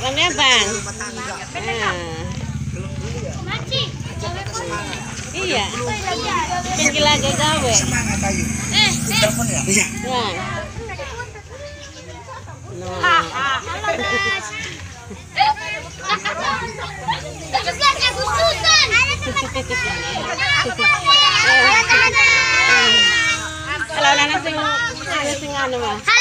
mana sih, Bang? Iya. Tinggi lagi gawe. Iya. Ya. No. Kalau nana sing nana sing anu mah.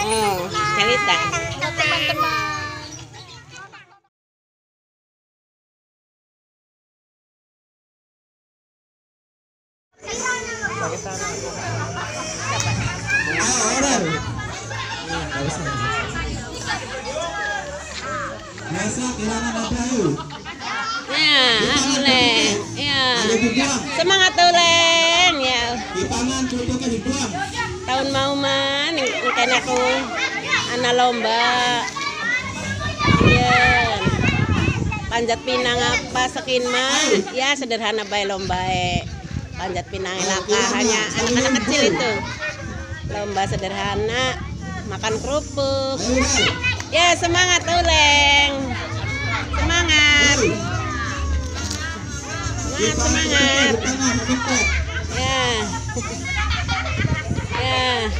Oh, cerita. Biasa Tahun mau man kan aku anak lomba. Iya. Panjat pinang apa sekin mah? Ya sederhana bae lomba e. Panjat pinang laka hanya anak-anak kecil itu. Lomba sederhana makan kerupuk. Ya semangat uleng. Semangat. Semangat, semangat. Ya. Ya.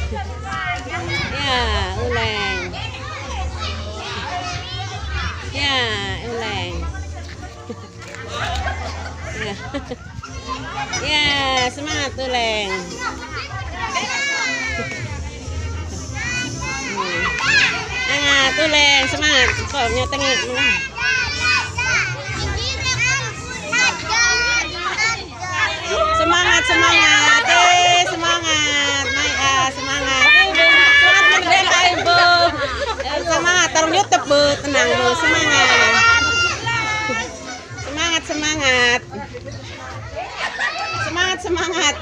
Ya, uleng. Ya, uleng. Ya. Ya, semangat uleng. Hmm. Semangat uleng, semangat. Kok nyetengi. Semangat, semangat. Eh, semangat. Maya, semangat. Ibu, semangat merdeka, Ibu. Semangat, taruh YouTube, Bu. Tenang, Bu. Semangat. Semangat, semangat. Semangat, semangat.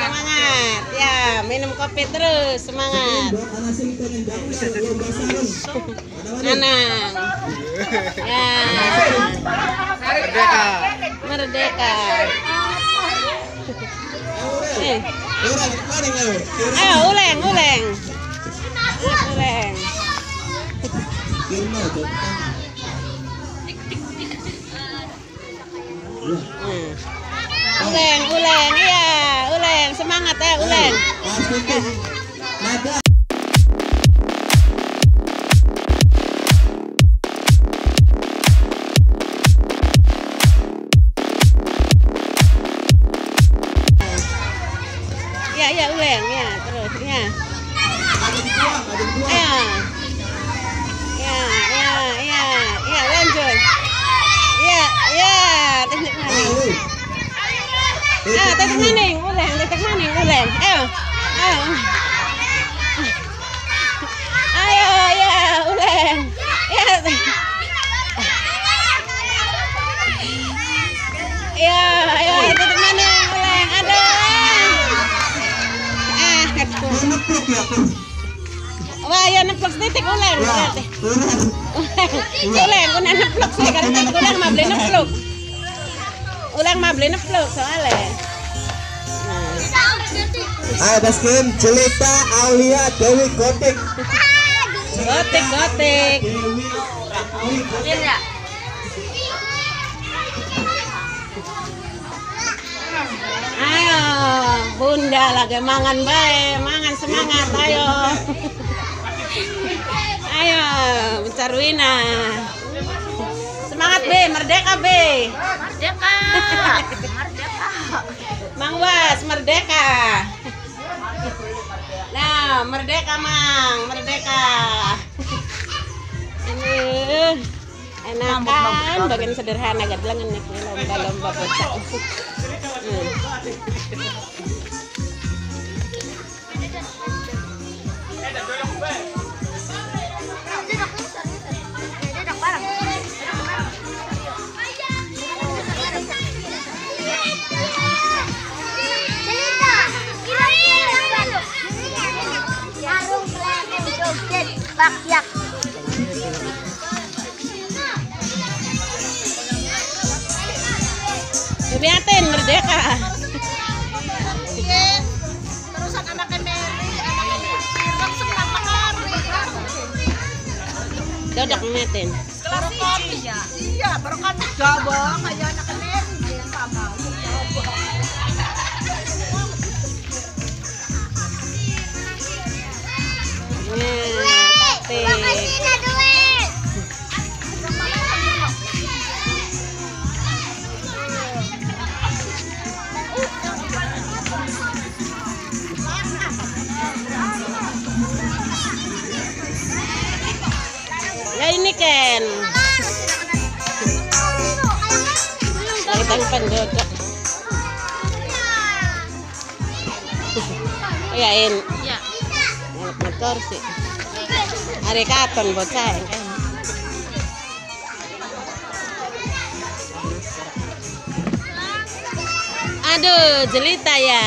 Semangat. Ya, minum kopi terus. Semangat. Buat anak sing pengen daftar lomba sarung. Ada mana? Anang. Ya. Merdeka. Eh. Orang, kemarin ayo. Ayo uleng, uleng. Uleng. Firma, Jod. Ya. Hmm. Uleng, uleng, iya, uleng, semangat ya, uleng. Pasukin. Nada. Iya, iya, uleng, ya, terus, ya. Ada di buang, ada di buang. Iya. Iya, iya, iya, iya, lanjut. Iya, iya, teknik maning. Ayo. Ah, teknik maning, uleng, teknik maning, uleng. Ayo, ayo. Ayo, ya, uleng. Ya. Ya, ya, teknik maning, uleng. Aduh. Ah, aduh. Menepluk ya, tuh. Wah, ya neplok titik berarti. turun. Ulang, ulang neplok sih karena ulang mah beli neplok. Ulang mah beli neplok soalnya. Ayo Baskin, Jelita Aulia Dewi Gotik. gotik gotik. Ayo, bunda lagi mangan bae, mangan semangat, ayo. ayo, bentar Wina. Semangat B, merdeka B. Merdeka. Merdeka. Mang Was, merdeka. Nah, merdeka Mang, merdeka. Ini enakan, bagian sederhana gak nih lomba-lomba bocah. Hmm. Bakyak. Liatin merdeka. Terusan anaknya Mary, anaknya Mary, kenapa kami? Dodok ngeliatin. Baru kami ya. Iya, baru kami coba kayak Mary. Sama. Nah, taktik. Ya ini Ken. Kita pendodok. Ya in. Iya. Anak motor sih. Hari katon bocah. Aduh, jelita. Ya,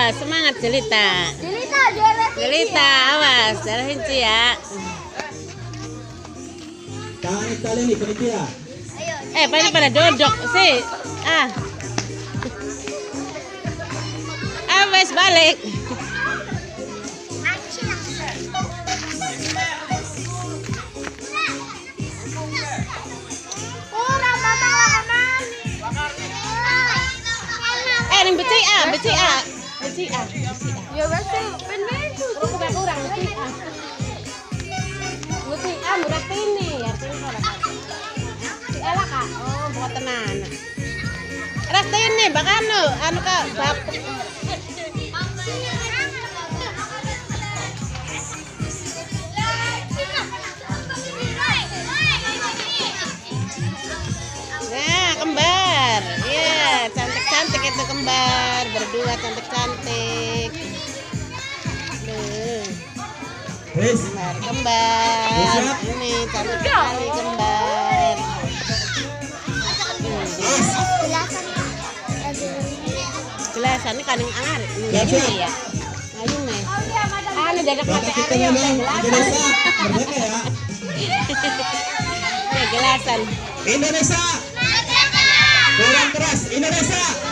awas, semangat jelita. Jelita, juara Jelita awas, jalan hinci ya. Tangan kali ini panitia. Eh, pada pada dodok sih. Ah. Wes balik. Eh, yang ah, beci ah. Ah, beci ah. Ya wes bener. Kurang kurang kurang beci ah. Beci ah, murah ini ya, Si ala kak, oh buat tenan. Rasta ini bakal anu, anu kak, bap. Kembar. Iya, cantik-cantik itu kembar berdua cantik-cantik. Kembar kembar. Ini cantik sekali kembar. Jelasan ini kaning angar. Nih ya. Nih. Anu dadak Bapak mati kita Aryo memang teh Indonesia ya. Nih jelasan. Indonesia. Kurang keras Indonesia.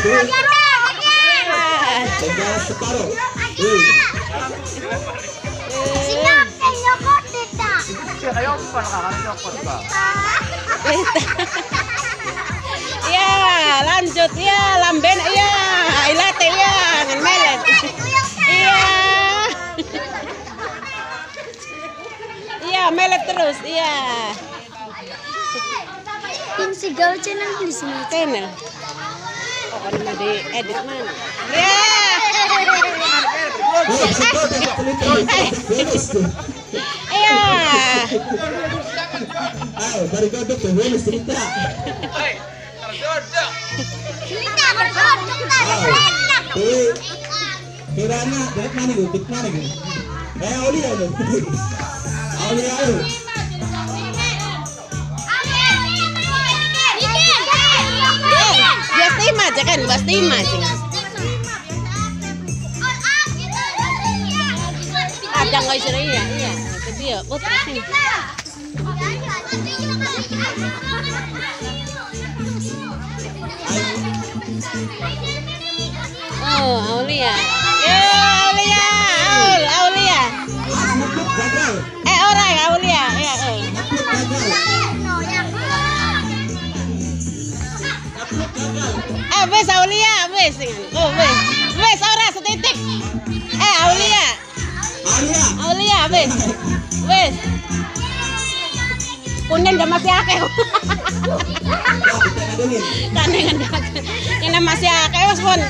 Dulu. Tinggal separuh. Uh. Iya, lanjut ya, lamben iya, ilate ya, ngan melet. Iya. Iya, melet terus, iya. Yung sigaw channel please mo. Channel. Kan mau di edit? Ya. Venus tuh. Iya. Ayo, dari godok tuh, Venus cerita. Tuh, kiranya dari mana gue? Tik mana gue? Eh, Aulia tuh. Aulia, ayo. Ya terima aja kan, bas terima aja. Ada nggak bisa iya, iya. Itu dia, putra sini. Oh, Aulia. Ya, Aulia. Aul, Aulia. Eh, orang Aulia. Ya, oh. Eh, wes Aulia, wes. Oh, wes. Wes ora setitik. Eh, Aulia. Aulia. Aulia, wes. Wes. Kunin udah masih akeh. Kanengan Ini masih akeh wes pun.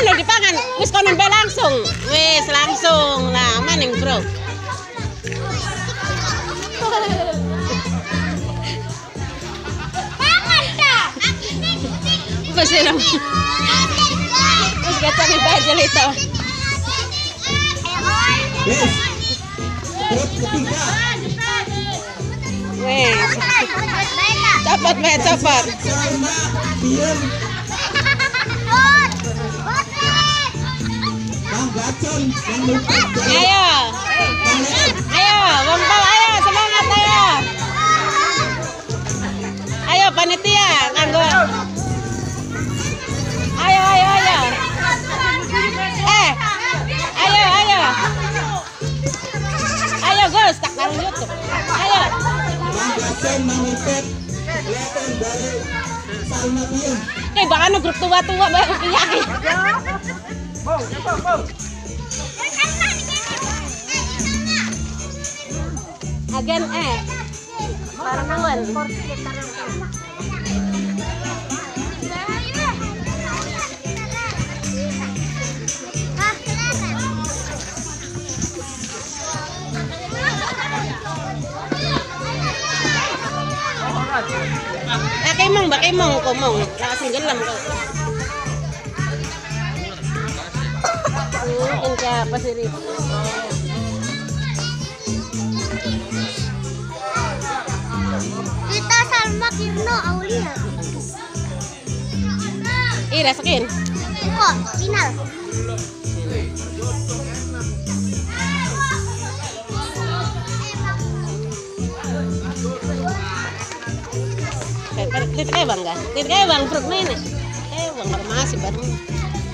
Anu dipangan, wis konon bae langsung. Wes langsung. Nah, maning, Bro. Wes kacang bajel itu. Wes. Perut ketiga. Wes. Cepat, Be, cepat. Ayo. Ayo, Pion. Eh, baka grup tua-tua ba iyakin. Again eh. Parang naman. Eh, kay mong ba kay mong ko mong. Lakas ng galam ko. Mungkin ka pa si Rick. Kita Salma Kirno Aulia. Eh, rasakin. Iko, final. Titik kayak bang ga? Titik kayak bang perut mana? Eh, bang farmasi baru.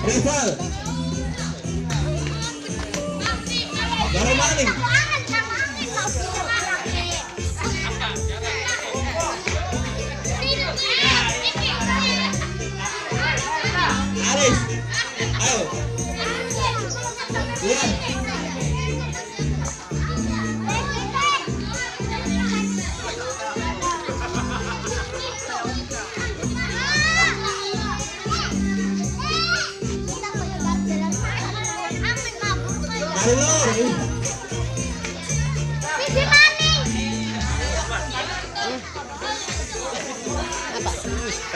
Rival. Garo maning.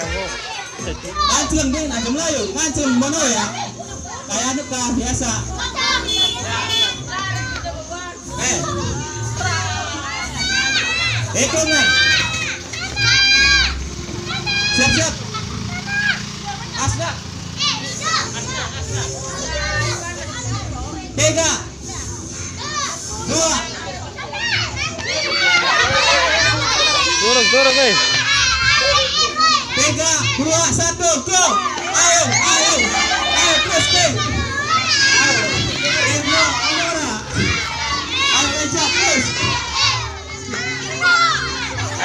Ngancung deh, ngancung Melayu, ngancung mono ya. Kayak kah biasa. Eh. Eko man. Siap siap. Asna. Tiga. Dua. Turun, guys. Tiga, dua, satu, go! Ayo, ayo, ayo, terus, terus. Irma, Amora. Ayo, terus.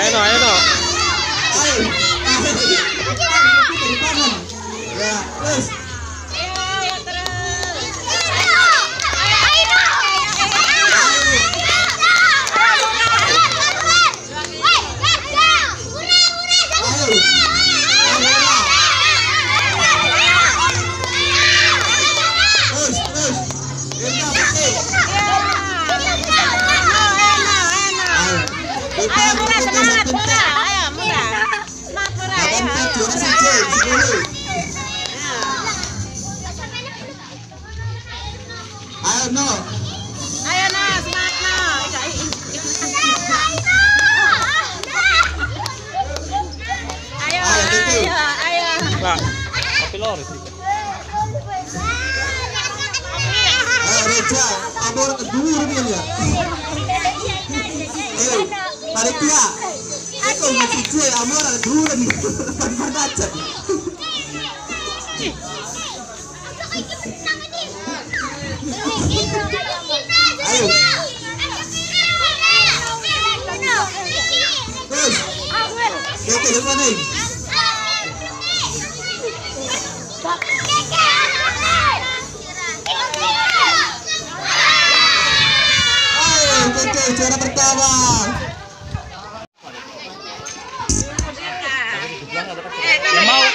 Ayo ayo. Ayo,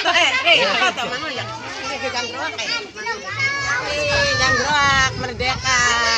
Eh, eh, eh, ya? Ganggroak eh. Ganggroak merdeka.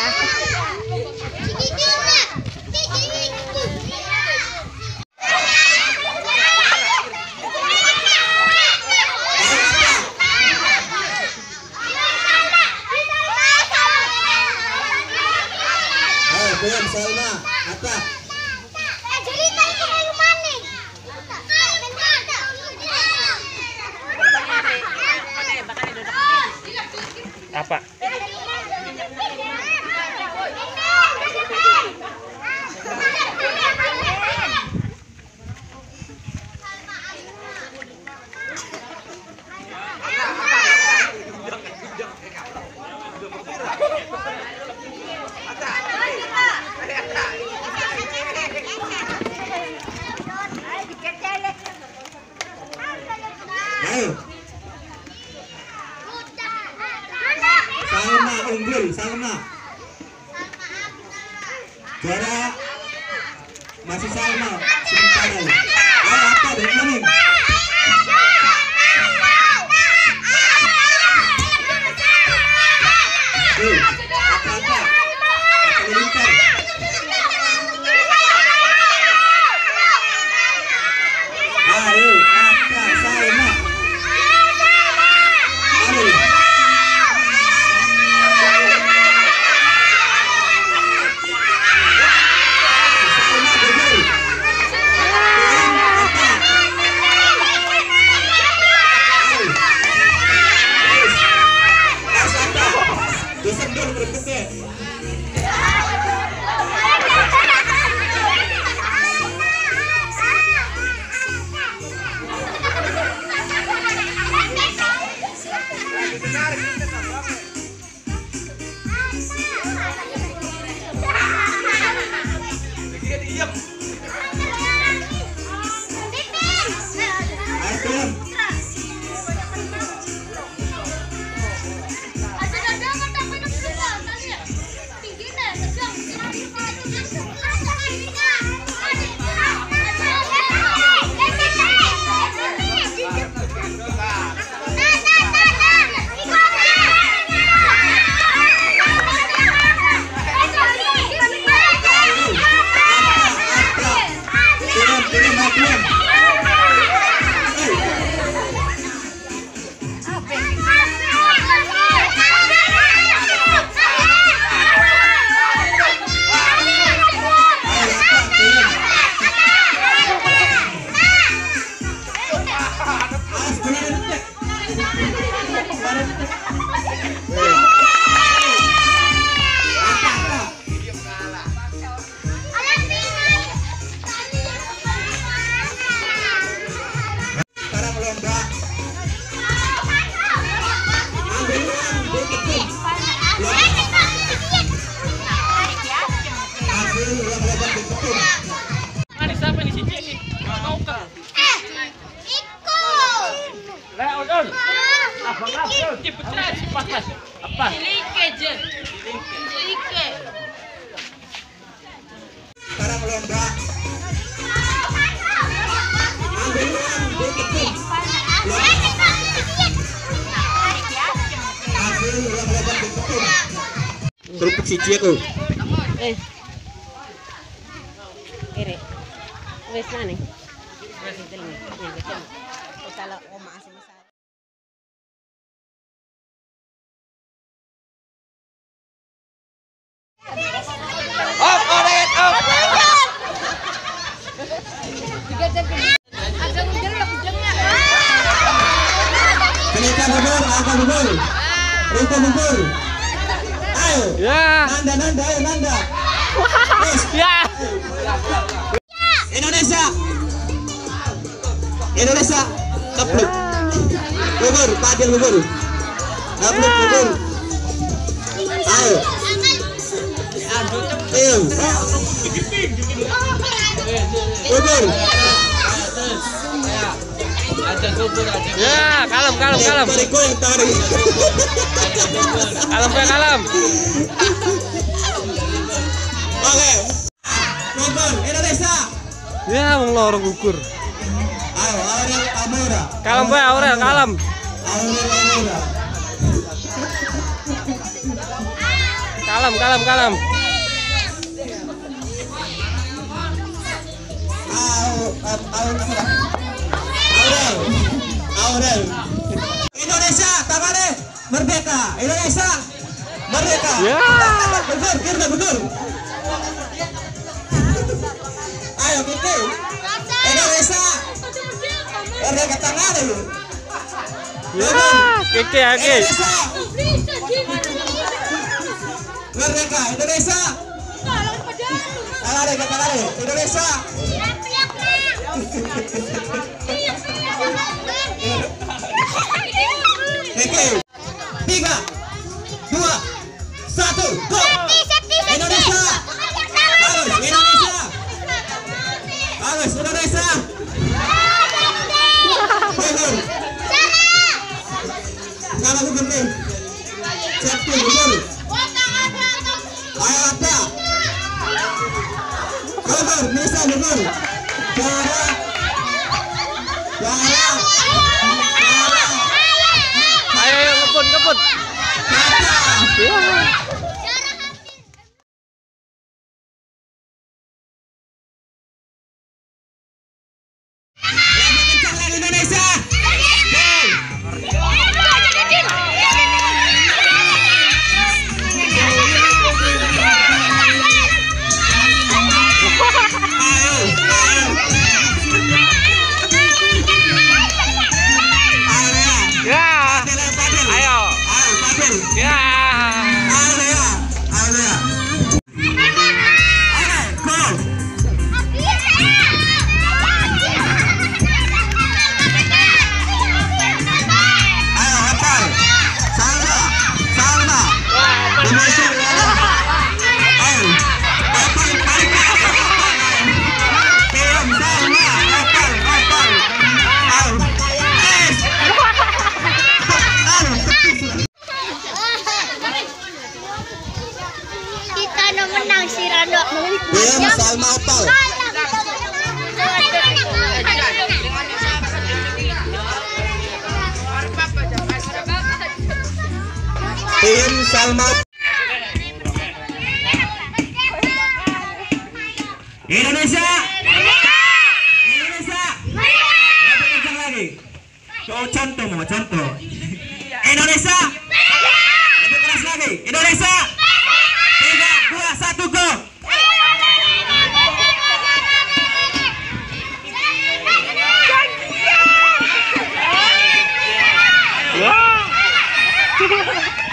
Kerupuk siji aku. Eh. Ere. Wes na nih. Wes itu nih. Nih, betul. Kalau oma. Kenaikan mundur, angkat mundur. Riko mundur. Ayo. Ya. Nanda, Nanda, ayo Nanda. Ya. Indonesia. Indonesia. Kepluk. Gugur, Padil gugur. Kepluk gugur. Ayo. Ayo. Gugur. Ya, kalem kalem kalem. Riko yang tarik. Kalem ya kalem. Oke. Gugur, Indonesia. Ya, wong loro gugur. Ayo, Aurel Amora. Kalem bae Aurel, kalem. Aurel Amora. Kalem kalem kalem. Au, au- Aurel. Aurel. Indonesia, tangannya merdeka. Indonesia, merdeka. Ya. Betul, Kirna, betul. Ayo, kita. Indonesia, merdeka tangannya. Ya, keke ake. Indonesia, merdeka. Indonesia. Tangannya, tangannya. Indonesia. Oke. Coba contoh mau contoh. Indonesia. Lebih keras lagi. Indonesia. Tiga, dua, satu, go.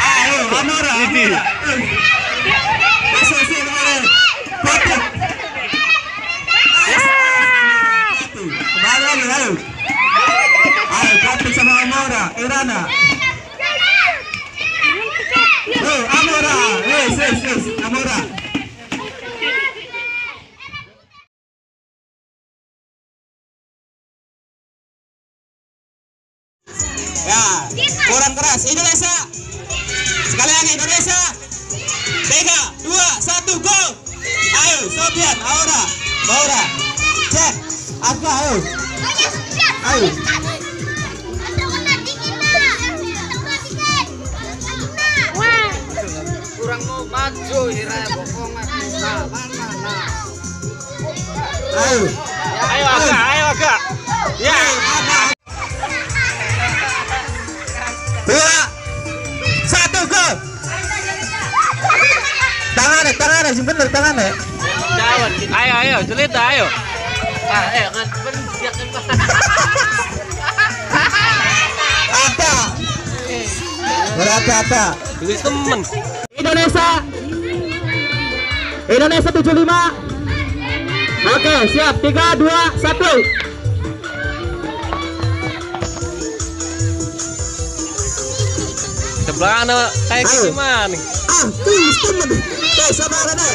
Ayo, Amora, Amora. Irana. Oh, Amora. Yes, yes, yes. Amora. Sebelah ana kayak gimana nih? Ah tuh Eh ada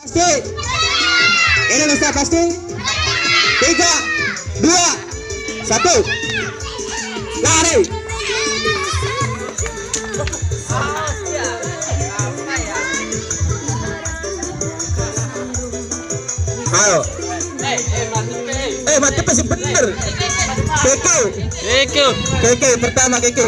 Pasti Indonesia pasti 3 2 1 Lari. Ayo. Eh mati pasti bener Keke Iku. Keke pertama Keke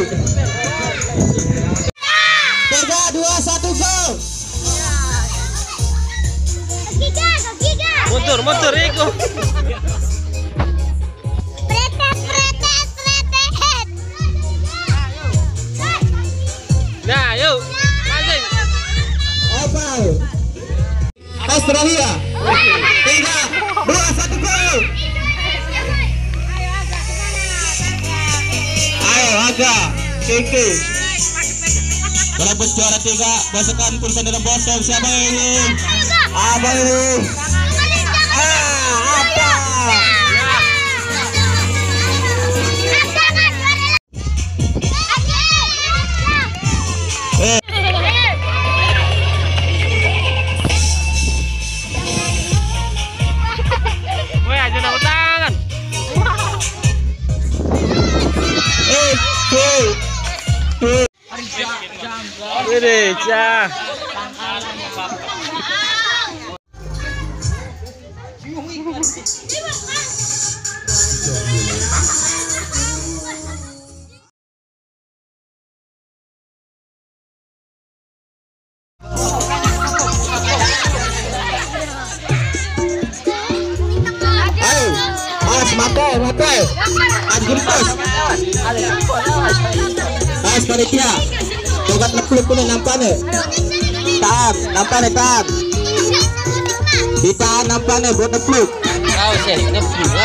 Basukan pulsa dalam botol Siapa ini? Apa ini?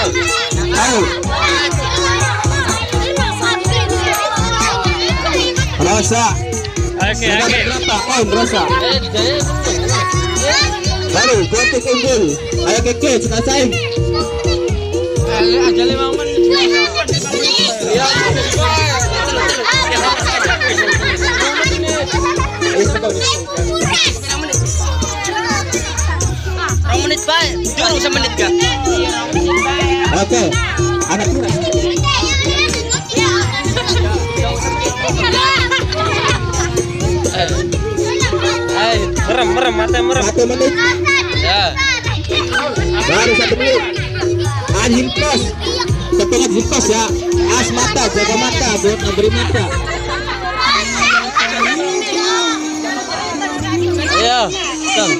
Kau. Ayo, Rosa. Oke, oke. berapa poin Rosa? Eh, Baru, kotik unggul. Ayo keke, suka saing. aja lima menit. Berapa menit, Pak? Jauh semenit kah? Oke, anak kurang. Ayo, merem, merem, mata merem. Satu menit, Ya. baru satu menit. Anjing pos. Kepengat jimpos ya. As mata, jaga mata, buat memberi mata. Ayo, Tang.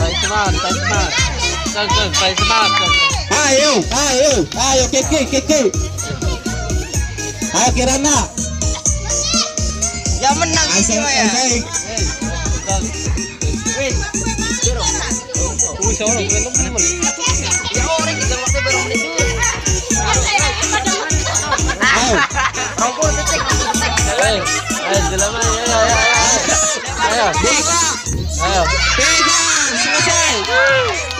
Baik semangat, baik semangat. Tang, tang, baik semangat. Tang. Ayo, ayo, ayo keke, keke. Ayo Kirana. Ya menang Asing, asing. Tang. Wih, seorang keren temen. Ya orang kita waktu baru menit dulu. Ayo, Ayo, ayo, jalan ayo, ayo, ayo, ayo. Ayo, dua, ayo. tiga, selesai.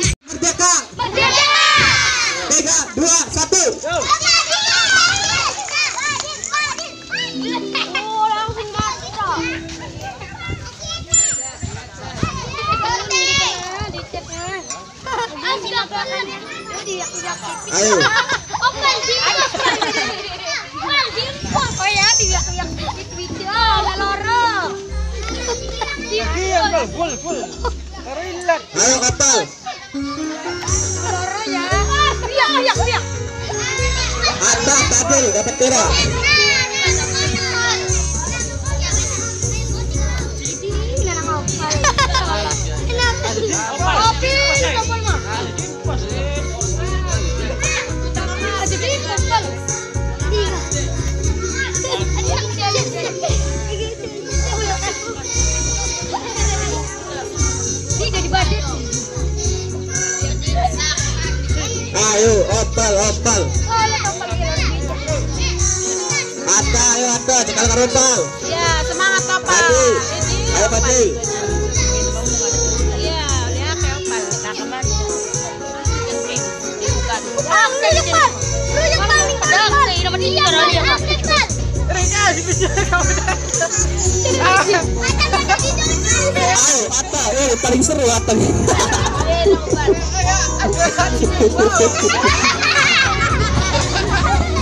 Ayo kapal. Riak, riak, riak. Atta Fadil dapat perak. Opal opal. Atta ayo Atta cekal karo opal. Ya, semangat. Pati. Ayo Pati. Iya, lihat kayak opal. Nah, kemarin. Ayo Atta, eh paling seru Atta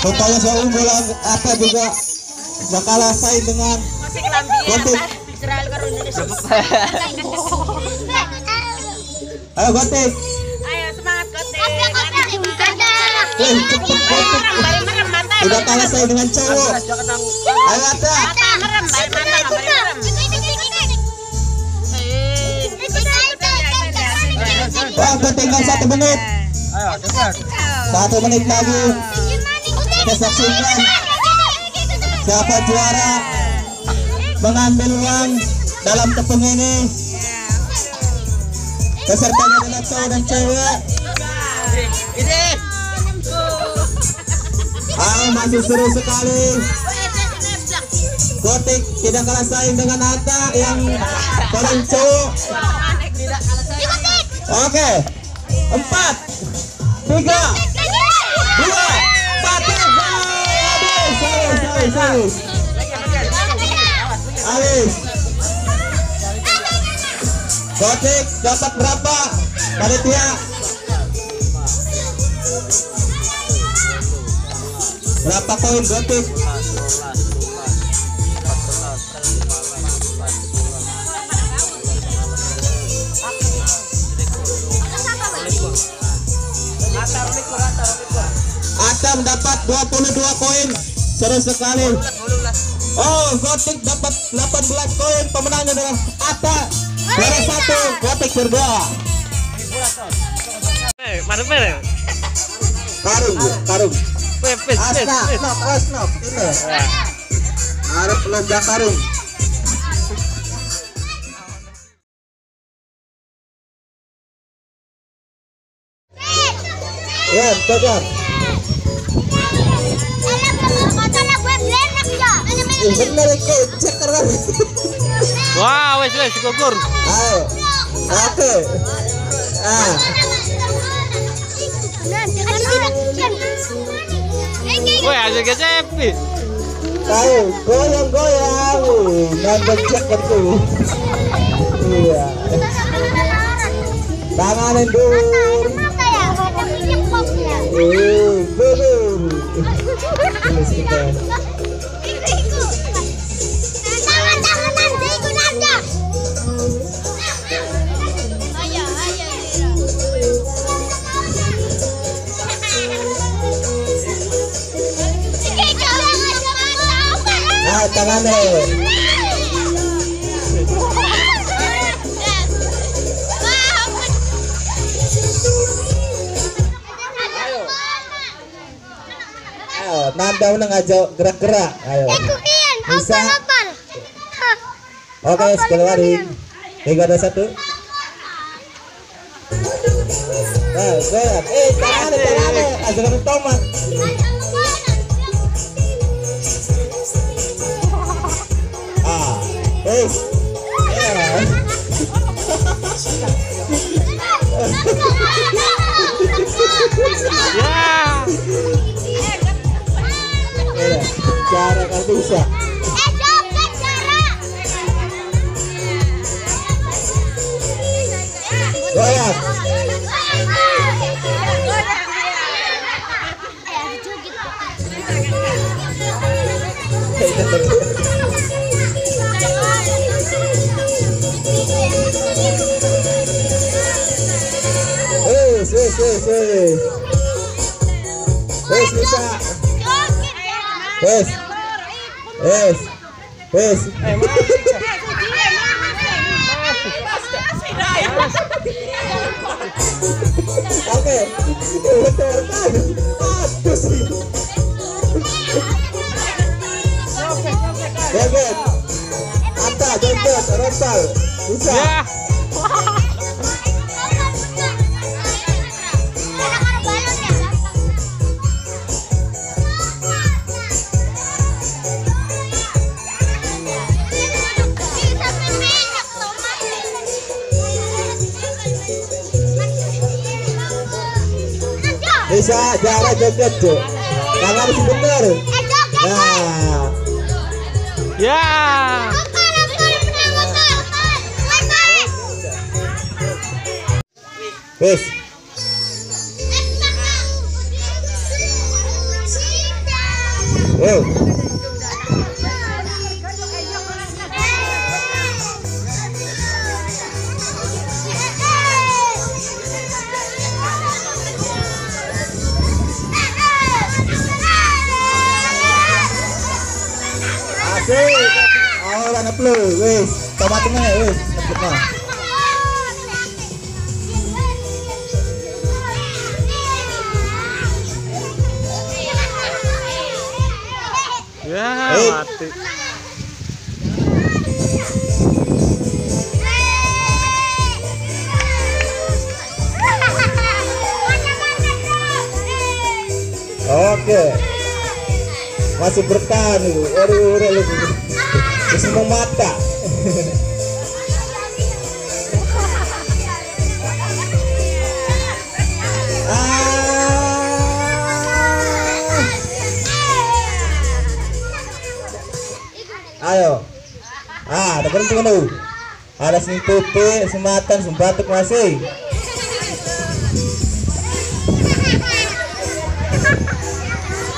supaya seunggulan Ata juga. Bakal saing dengan Gontik. Ayo Gontik. Ayo semangat kote. Eh, cepet. Udah kalah saing dengan cowok. Ayo. Mata merem, merem. Udah tinggal satu menit. Satu menit lagi. Kita saksikan siapa juara mengambil uang dalam tepung ini. Pesertanya adalah cowok dan cewek. Ah, masih seru sekali. Gotik tidak kalah saing dengan Atta yang paling cowok. Oke, empat, tiga, habis. Gotik dapat berapa? Panitia? Berapa koin Gotik? Atam dapat 22 koin. Seru sekali. Oh, Gotik dapat 18 koin. Pemenangnya adalah Atta. Juara satu, Gotik berdua. Eh, mana mana? Karung, karung. Pepes, pepes, Asna, oh, snap. Ini. Harus lomba karung. Ya, pegang. Eh, bener cek kan. Wah, wes wes gugur. Ayo. Oke. Ah, Woi, aja ke cepi. tahu goyang-goyang. Nambah cek itu. Iya. Tanganin dulu. Eh, betul. Tangannya. Ayo, nanda menang aja gerak-gerak. Ayo. Bisa. Oke, sekali lagi. Tiga ada satu. Nah, goyang. Eh, tangannya, tangannya. Ajaran tomat. Eh. Ya. Ya. Cara bisa. Goyang. Wes, wes, wes, bisa. Wes. Wes. Oke. Kan? Aduh sih. Joget. Anta, joget, rental. Ya. Bisa Jo. Tangan harus bener. Nah, Ya. wes. Mata. Ah. Ayo. Ah, ada berhenti lu? Ada sing putih, sematan, sembatuk masih.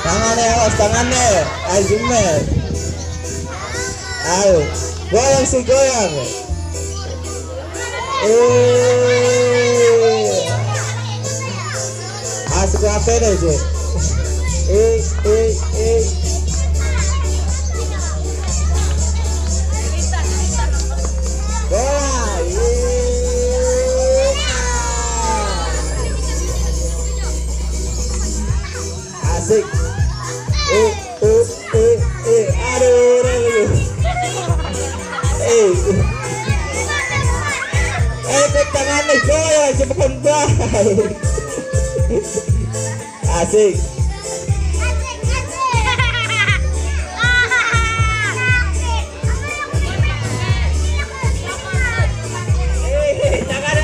Tangannya awas, tangannya. Azumer. Ayo. Goyang sih, goyang. Eh. Asik apa nih, sih? Baik. Asik. Eh, tangan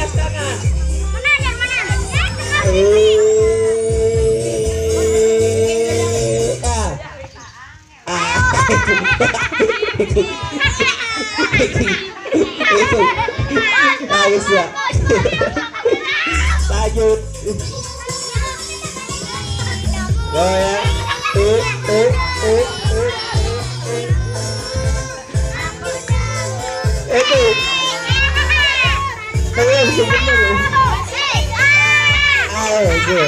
lanjut. Goyang eh eh eh eh itu. Kalian sebenar ayo oke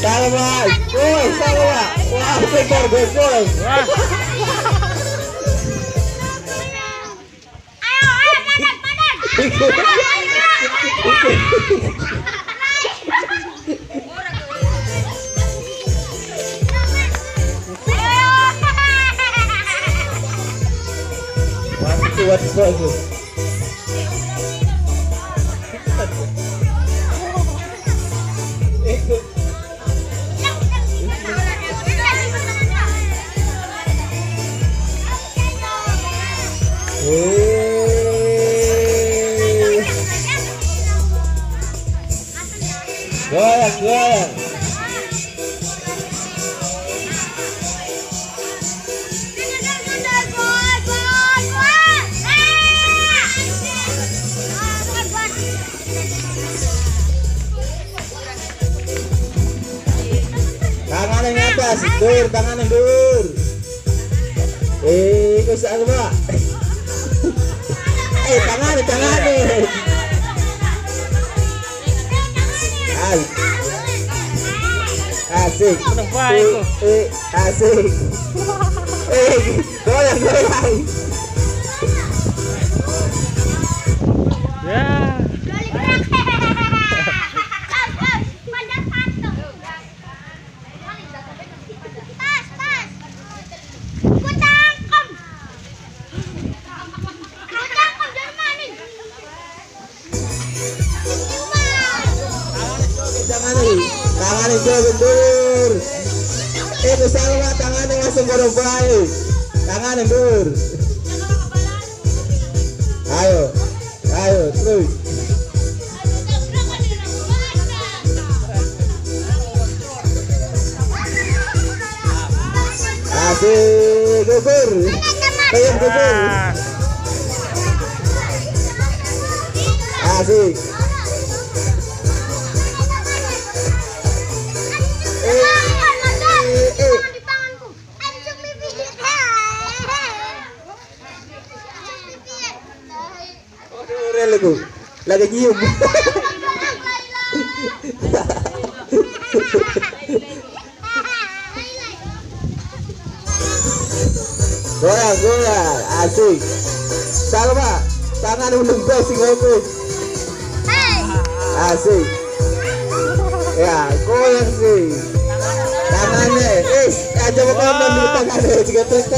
salma woi salma wah segar gokong ayo ayo padat padat What's what's asik lagi nyium. Goyang goyang. Asik salma tangan ulung bos ngomong together.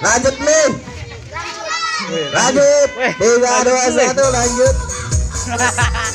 Lanjut nih. Lanjut. Tiga dua satu lanjut.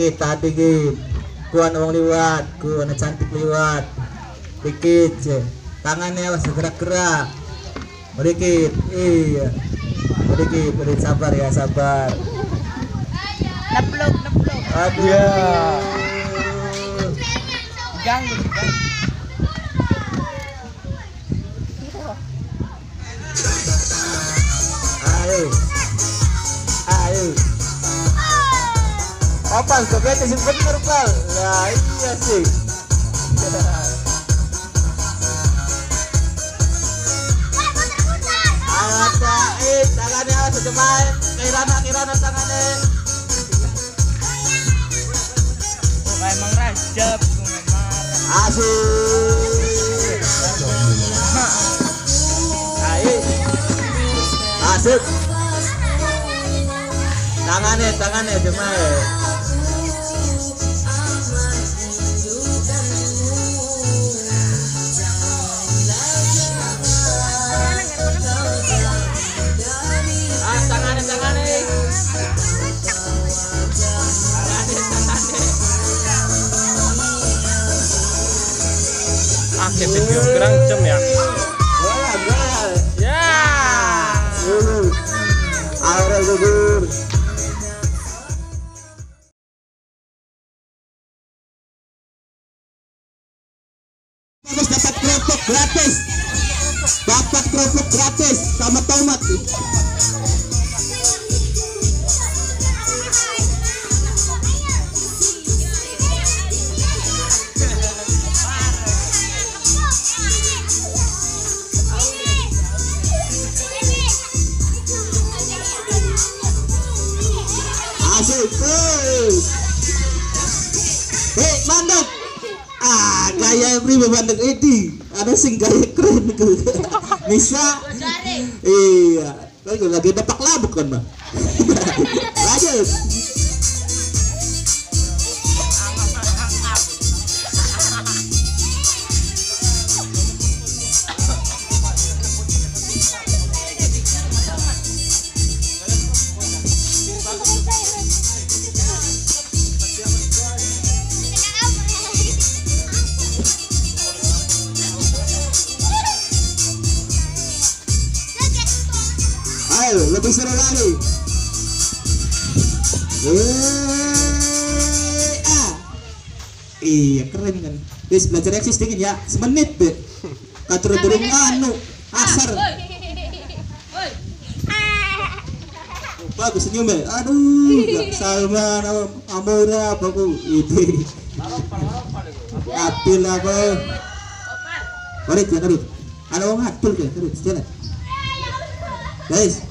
Mari kita dikit. Kuan wong liwat, kuan cantik liwat. Dikit. Tangannya awas gerak-gerak. Mari dikit. Iya. Mari dikit, mari sabar ya, sabar. Naplog, naplog. Aduh. Ganggu, Apa kopete sing bener, Pal? Lah iya sih. Eh tangannya awas aja main. Kirana kirana tangannya. Kok emang rajab. Asik. Ayo. Asik. Tangannya tangannya aja Pakai video jam ya. Ya. Gugur. Iya. Kan lagi labuk kan, Bang. Ah. Iya, keren kan. Bis belajar eksis dingin ya, semenit be. Katur durung anu, asar. Oh, bagus senyum be. Aduh, Salman, Am- Amora, baku itu. Apil apa? Mari jangan terus. Ada orang ngatul ke terus jalan. Guys,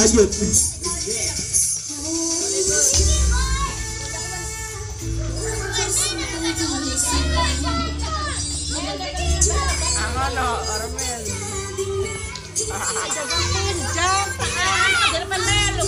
oke lanjut. Ano, Armel? Jadi penelu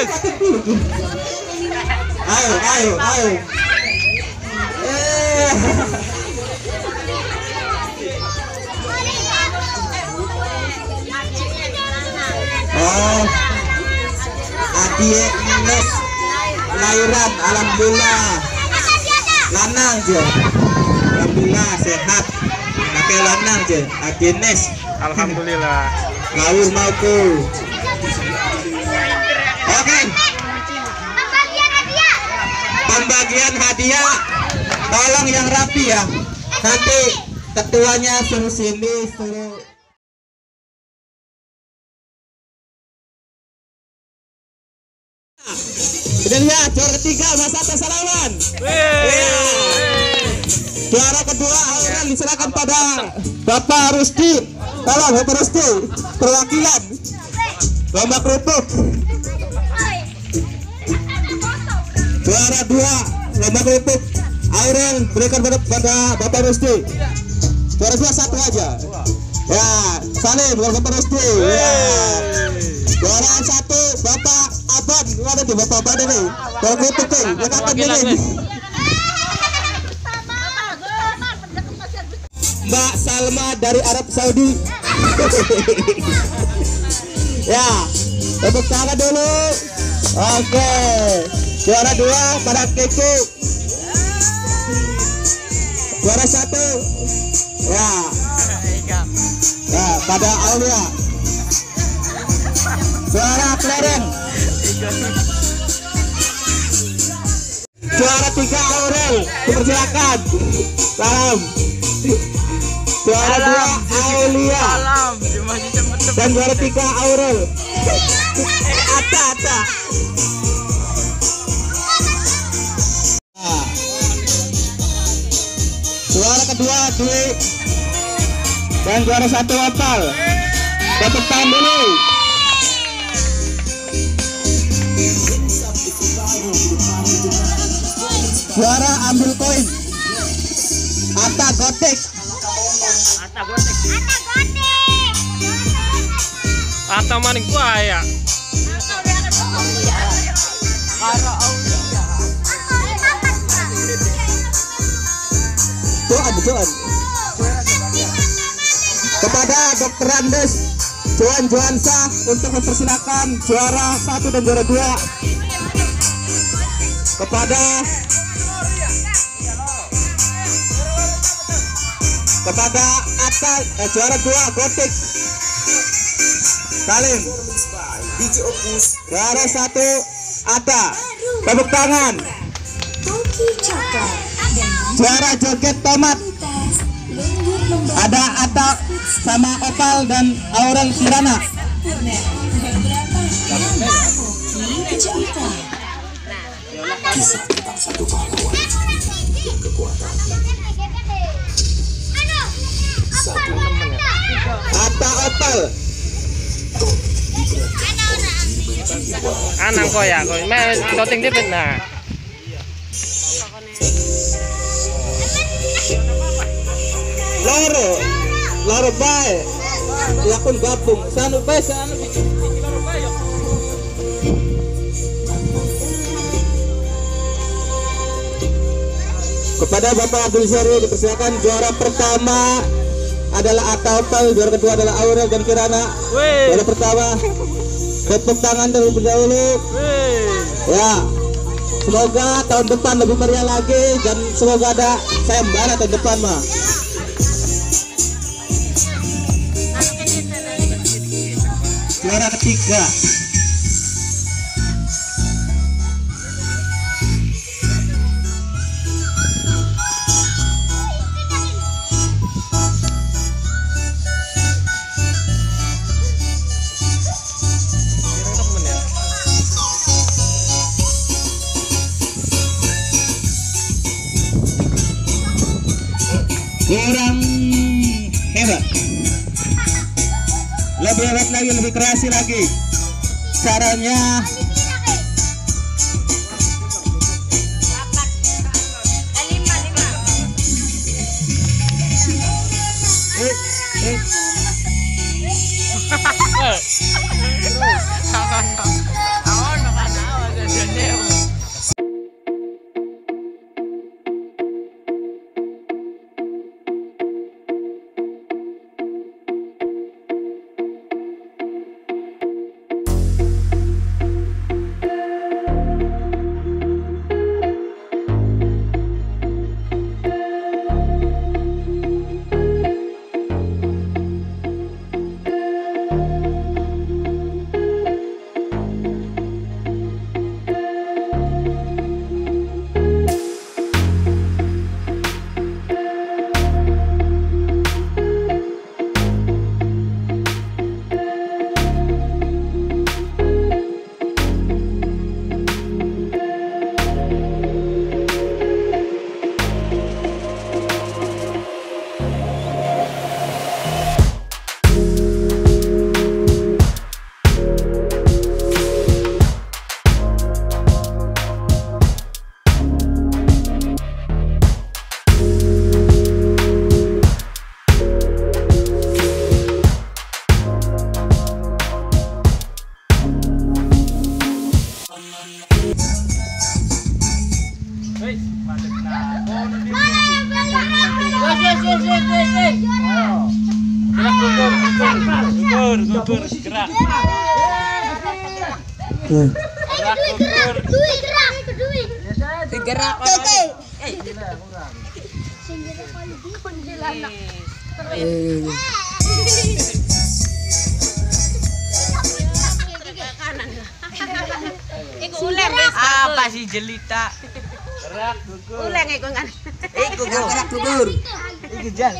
Wes. Ayo, ayo, ayo. Eh. Oh, Adie Ines lahiran, alhamdulillah. Lanang je. Alhamdulillah sehat. Pakai lanang je. Adie Ines. Alhamdulillah. Ngawur mau ku. Oke. Pembagian hadiah. Tolong yang rapi ya. Nanti ketuanya suruh sini suruh lihat juara ketiga Mas Atta Salaman. Iya. Juara kedua Auren diserahkan pada Bapak Rusdi. Tolong Bapak Rusdi perwakilan lomba kerupuk. Juara dua lomba kerupuk Auren berikan pada, pada Bapak Rusdi. Juara dua satu aja. Ya, salim buat Bapak Rusdi. Ya. Juara satu Bapak Aban, mana tuh Bapak Aban ini? Juara kerupuk tuh, yang akan ini. Mbak Salma dari Arab Saudi. ya, tepuk tangan dulu. Oke, juara dua pada Keke. Juara satu, ya, ya pada Aulia. Juara Kleren. Juara tiga Aurel, dipersilakan. Salam. Juara dua Aulia dan juara tiga Aurel. Ata Ata. Kedua Dwi dan juara satu Opal. Tepuk tangan dulu. Juara ambil koin. Ata Gotek. Atau maning kuaya. Joan, Joan. Kepada Dokter Andes, Joan Joansa untuk mempersilakan juara satu dan juara dua. Kepada kepada Atta eh, juara dua Gotik Salim juara satu Atta tepuk tangan juara joget tomat. Ada Atta sama Opal dan Aurel Kirana Atta Opal. Anang ko ya, ko. May toting dipit Loro Loro bae Lakon gabung Sanu bae sanu kepada Bapak Abdul Syari dipersilakan juara pertama adalah Ataupal, juara kedua adalah Aurel dan Kirana. Wih. Juara pertama tepuk tangan terlebih dahulu. Wih. Ya, semoga tahun depan lebih meriah lagi dan semoga ada sayembara tahun depan mah. Juara ketiga. Kreasi lagi. Caranya eh. Duit gerak, duit. Gerak Iku uleng wis. Apa sih jelita? Gerak, gugur. Uleng iku kan. Iku gerak gugur. Iku jal.